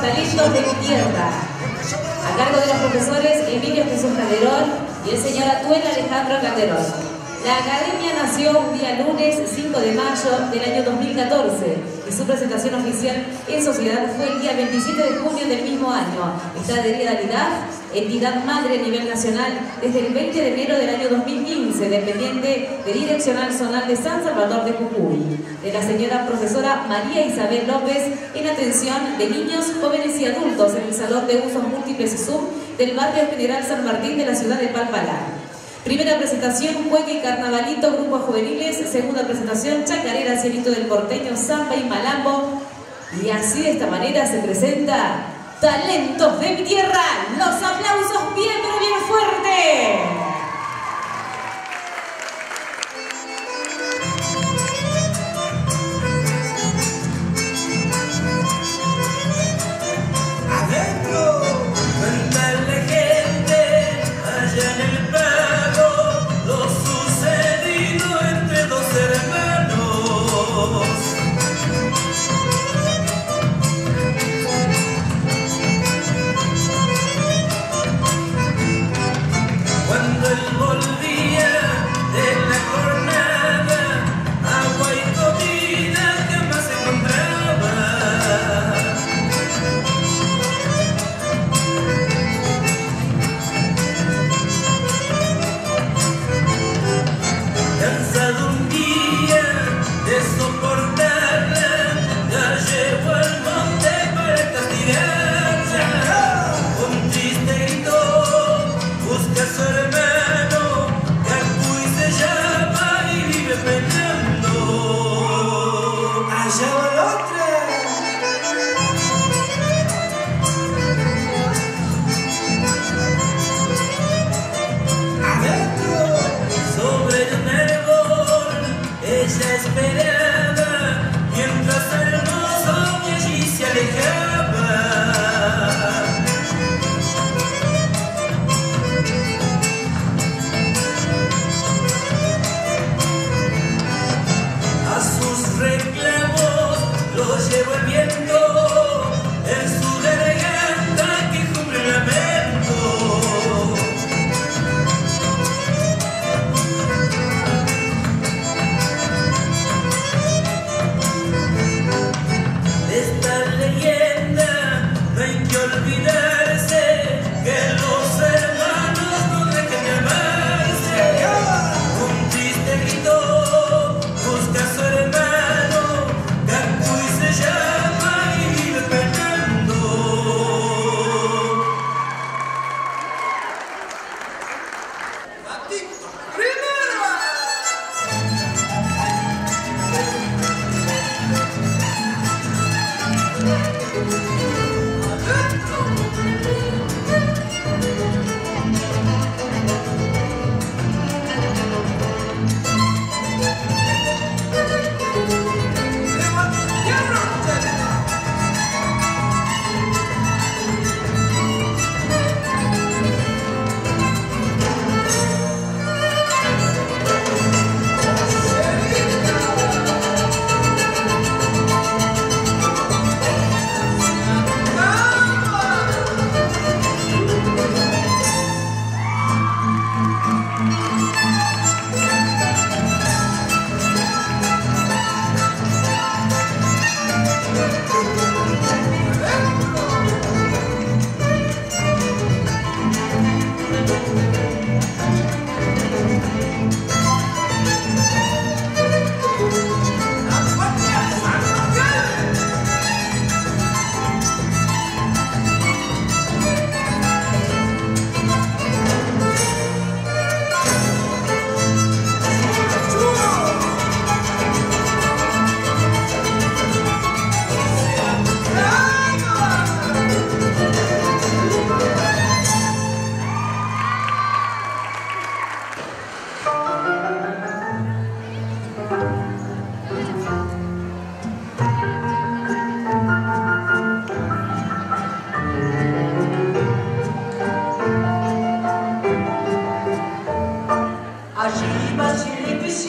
Talentos de mi Tierra, a cargo de los profesores Emilio Jesús Calderón y el señor Atuel Alejandro Calderón. La Academia nació un día lunes 5 de mayo del año 2014 y su presentación oficial en sociedad fue el día 27 de junio del mismo año. Está adherida a la entidad madre a nivel nacional, desde el 20 de enero del año 2015, dependiente de Direccional Zonal de San Salvador de Jujuy, de la señora profesora María Isabel López en atención de niños, jóvenes y adultos en el Salón de Usos Múltiples Zoom del barrio General San Martín de la ciudad de Palpalá. Primera presentación, Juegue y Carnavalito, grupos juveniles. Segunda presentación, Chacarera, Cielito del Porteño, Zamba y Malambo. Y así de esta manera se presenta Talentos de mi Tierra. Los aplausos bien, pero bien fuerte.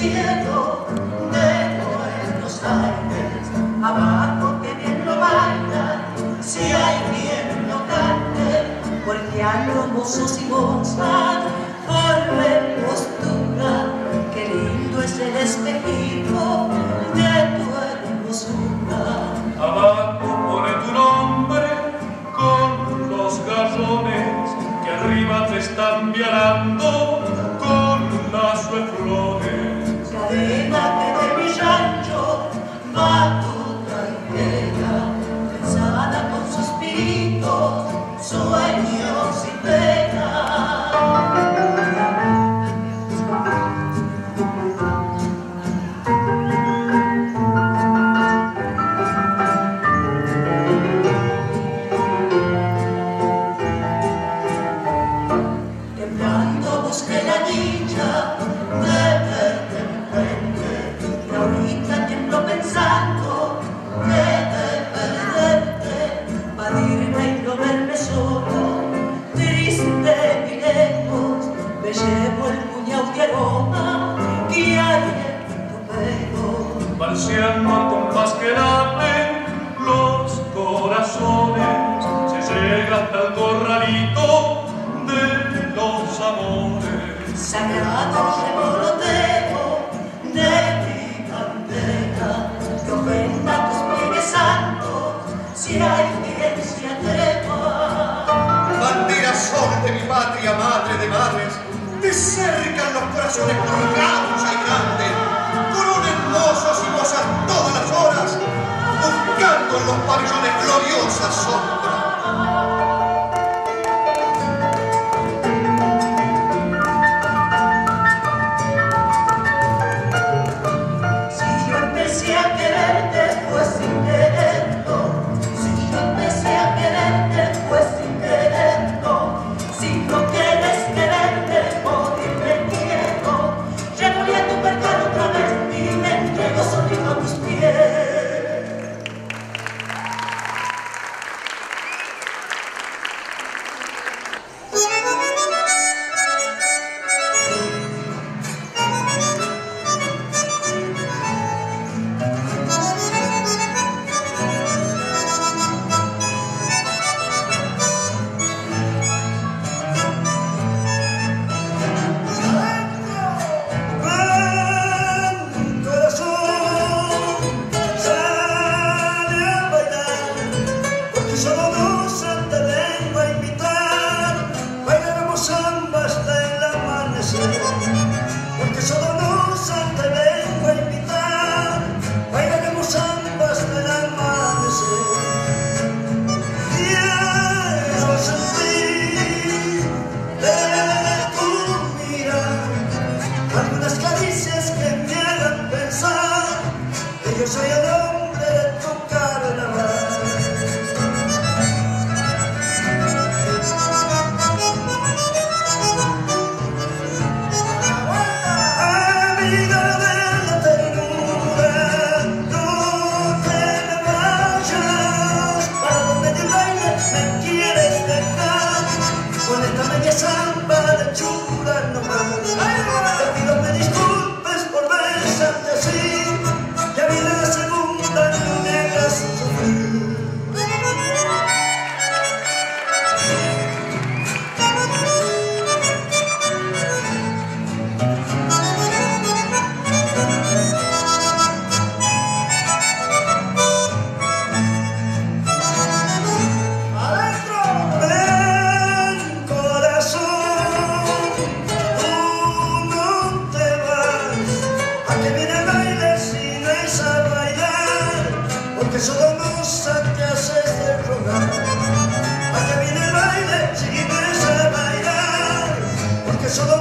cielo de Buenos Aires, abajo que bien lo bailan, si hay quien lo cante, porque hay hermosos y mozas por postura, qué lindo es el espejito de tu hermosura. Abajo pone tu nombre con los garrones que arriba te están violando con lazo de flor. di notte del bisciaccio, ma tu sagrado revolotejo de ti candela, que ofrenda tus pliegues santos, si hay ciencia trepa. Bandera sol de mi patria, madre de madres, te cercan los corazones colgados y grandes, coronen mozos y mozas todas las horas, buscando en los pabellones gloriosas sombras.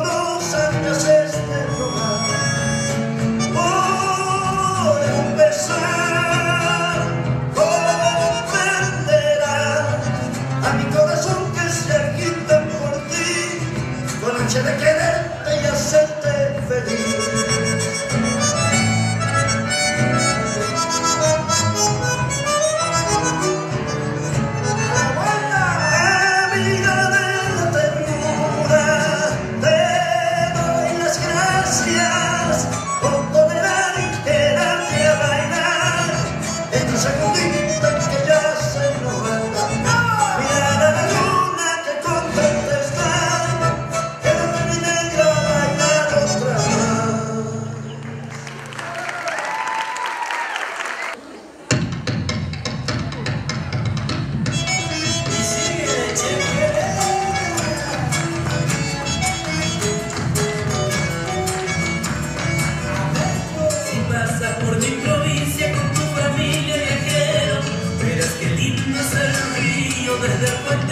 conocerme eh. hacer. de